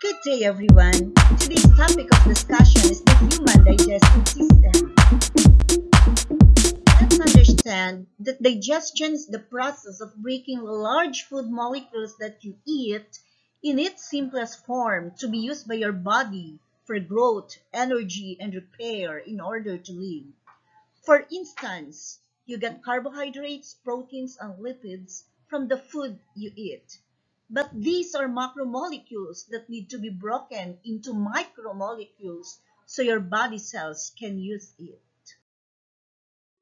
Good day, everyone. Today's topic of discussion is the human digestive system. Let's understand that digestion is the process of breaking large food molecules that you eat in its simplest form to be used by your body for growth, energy, and repair in order to live. For instance, you get carbohydrates, proteins, and lipids from the food you eat. But these are macromolecules that need to be broken into micromolecules so your body cells can use it.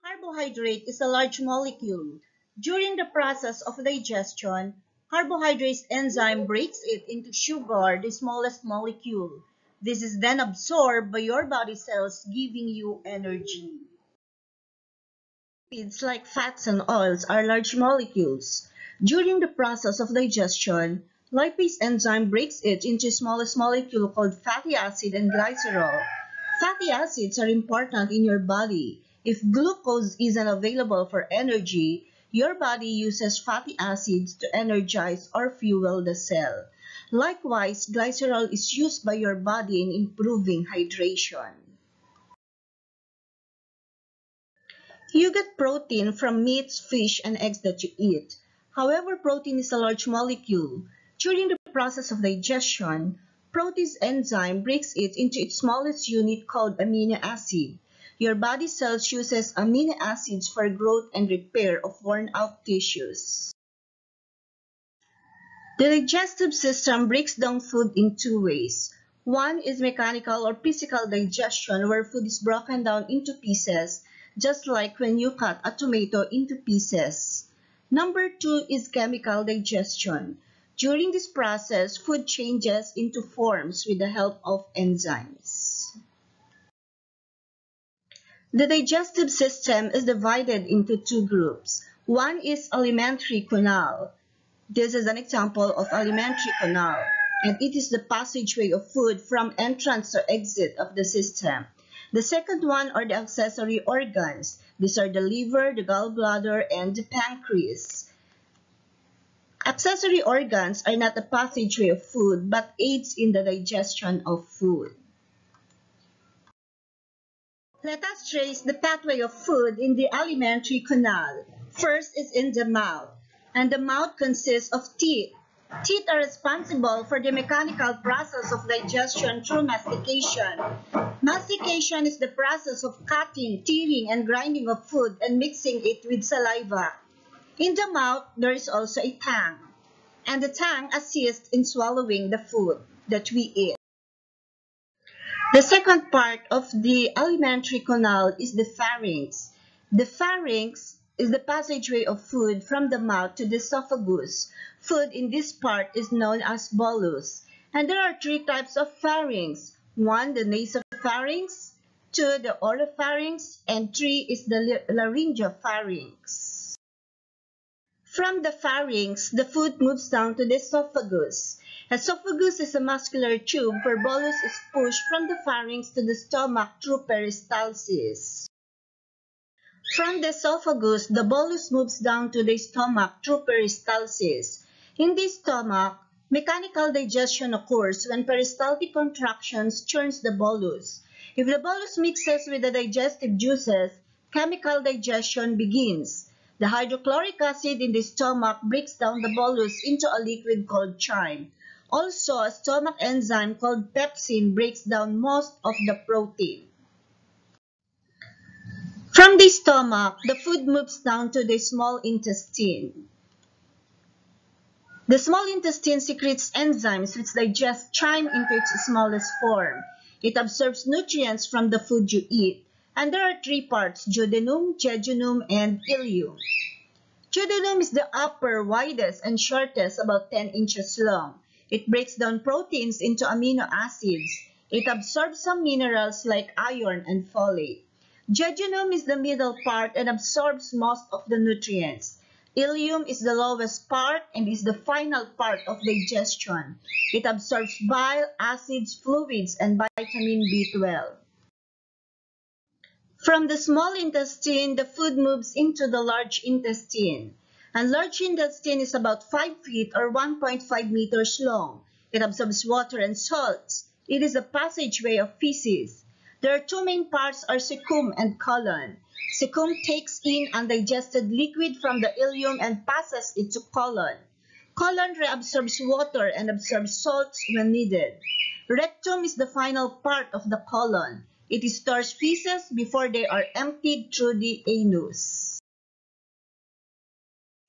Carbohydrate is a large molecule. During the process of digestion, carbohydrase enzyme breaks it into sugar, the smallest molecule. This is then absorbed by your body cells, giving you energy. Lipids like fats and oils are large molecules. During the process of digestion, lipase enzyme breaks it into smallest molecule called fatty acid and glycerol. Fatty acids are important in your body. If glucose isn't available for energy, your body uses fatty acids to energize or fuel the cell. Likewise, glycerol is used by your body in improving hydration. You get protein from meats, fish, and eggs that you eat. However, protein is a large molecule. During the process of digestion, protease enzyme breaks it into its smallest unit called amino acid. Your body cells uses amino acids for growth and repair of worn-out tissues. The digestive system breaks down food in two ways. One is mechanical or physical digestion where food is broken down into pieces, just like when you cut a tomato into pieces. Number two is chemical digestion. During this process, food changes into forms with the help of enzymes. The digestive system is divided into two groups. One is alimentary canal. This is an example of alimentary canal, and it is the passageway of food from entrance or exit of the system. The second one are the accessory organs. These are the liver, the gallbladder, and the pancreas. Accessory organs are not a passageway of food, but aids in the digestion of food. Let us trace the pathway of food in the alimentary canal. First is in the mouth, and the mouth consists of teeth. Teeth are responsible for the mechanical process of digestion through mastication. Mastication is the process of cutting, tearing, and grinding of food and mixing it with saliva. In the mouth, there is also a tongue, and the tongue assists in swallowing the food that we eat. The second part of the alimentary canal is the pharynx. The pharynx is the passageway of food from the mouth to the esophagus. Food in this part is known as bolus. And there are three types of pharynx. One, the nasopharynx. Two, the oropharynx. And three is the laryngopharynx. From the pharynx, the food moves down to the esophagus. Esophagus is a muscular tube where bolus is pushed from the pharynx to the stomach through peristalsis. From the esophagus, the bolus moves down to the stomach through peristalsis. In the stomach, mechanical digestion occurs when peristaltic contractions churns the bolus. If the bolus mixes with the digestive juices, chemical digestion begins. The hydrochloric acid in the stomach breaks down the bolus into a liquid called chyme. Also, a stomach enzyme called pepsin breaks down most of the protein. The stomach, the food moves down to the small intestine. The small intestine secretes enzymes which digest chyme into its smallest form. It absorbs nutrients from the food you eat. And there are three parts, duodenum, jejunum, and ileum. Duodenum is the upper, widest, and shortest, about 10 inches long. It breaks down proteins into amino acids. It absorbs some minerals like iron and folate. Jejunum is the middle part and absorbs most of the nutrients. Ileum is the lowest part and is the final part of digestion. It absorbs bile, acids, fluids, and vitamin B12. From the small intestine, the food moves into the large intestine. And large intestine is about 5 feet or 1.5 meters long. It absorbs water and salts. It is a passageway of feces. There are two main parts are cecum and colon. Cecum takes in undigested liquid from the ileum and passes it to colon. Colon reabsorbs water and absorbs salts when needed. Rectum is the final part of the colon. It stores feces before they are emptied through the anus.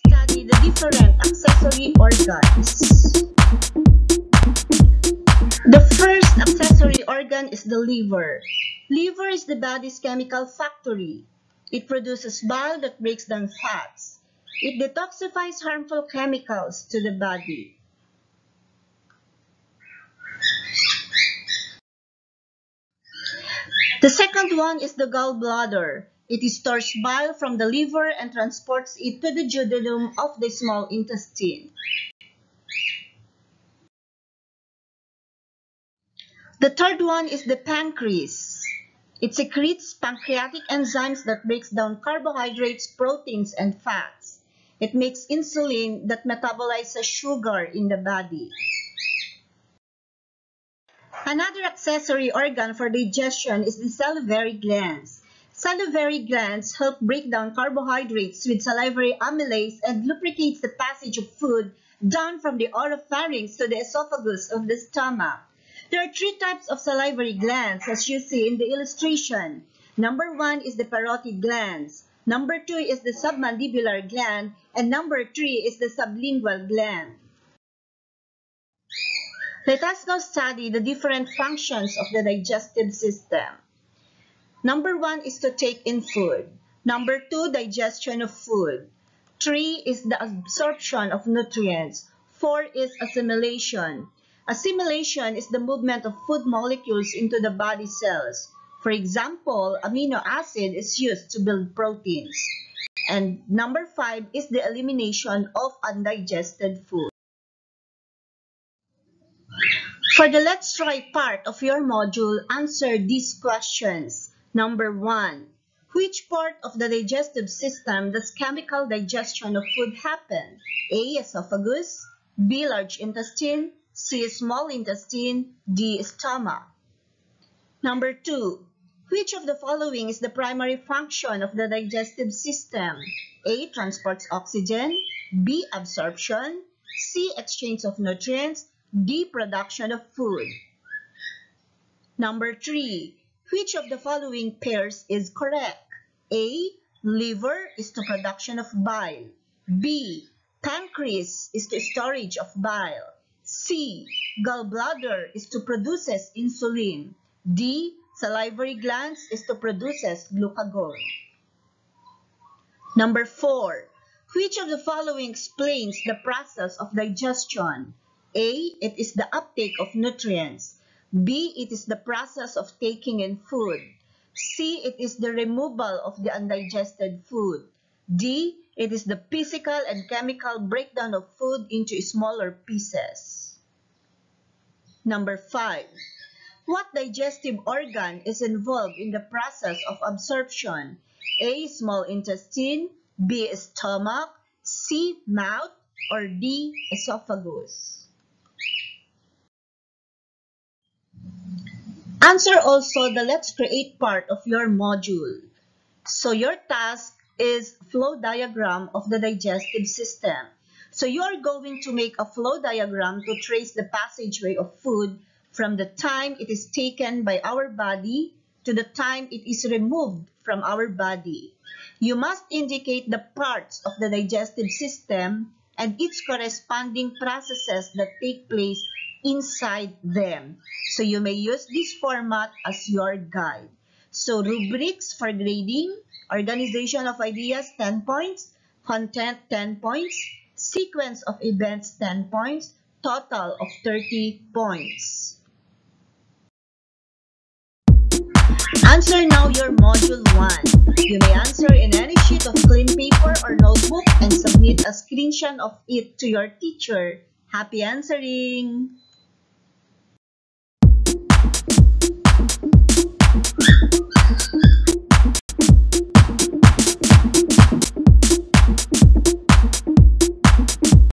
Study the different accessory organs. The first accessory organ is the liver. Liver is the body's chemical factory. It produces bile that breaks down fats. It detoxifies harmful chemicals to the body. The second one is the gallbladder. It stores bile from the liver and transports it to the duodenum of the small intestine. The third one is the pancreas. It secretes pancreatic enzymes that breaks down carbohydrates, proteins, and fats. It makes insulin that metabolizes sugar in the body. Another accessory organ for digestion is the salivary glands. Salivary glands help break down carbohydrates with salivary amylase and lubricates the passage of food down from the oropharynx to the esophagus of the stomach. There are three types of salivary glands as you see in the illustration. Number one is the parotid glands. Number two is the submandibular gland. And number three is the sublingual gland. Let us now study the different functions of the digestive system. Number one is to take in food. Number two, digestion of food. Three is the absorption of nutrients. Four is assimilation. Assimilation is the movement of food molecules into the body cells. For example, amino acid is used to build proteins. And number five is the elimination of undigested food. For the Let's Try part of your module, answer these questions. Number one, which part of the digestive system does chemical digestion of food happen? A. Esophagus B. Large intestine C. Small intestine. D. Stomach. Number two, which of the following is the primary function of the digestive system? A. Transports oxygen. B. Absorption. C. Exchange of nutrients. D. Production of food. Number three, which of the following pairs is correct? A. Liver is to production of bile. B. Pancreas is to storage of bile. C. Gallbladder is to produces insulin. D. Salivary glands is to produces glucagon. Number 4. Which of the following explains the process of digestion? A. It is the uptake of nutrients. B. It is the process of taking in food. C. It is the removal of the undigested food. D. It is the physical and chemical breakdown of food into smaller pieces. Number 5. What digestive organ is involved in the process of absorption? A. Small intestine B. Stomach C. Mouth or D. Esophagus Answer also the let's create part of your module. So your task is flow diagram of the digestive system. So you are going to make a flow diagram to trace the passageway of food from the time it is taken by our body to the time it is removed from our body. You must indicate the parts of the digestive system and its corresponding processes that take place inside them. So you may use this format as your guide. So rubrics for grading, organization of ideas 10 points, content 10 points, sequence of events 10 points, total of 30 points. Answer now your module 1. You may answer in any sheet of clean paper or notebook and submit a screenshot of it to your teacher. Happy answering! you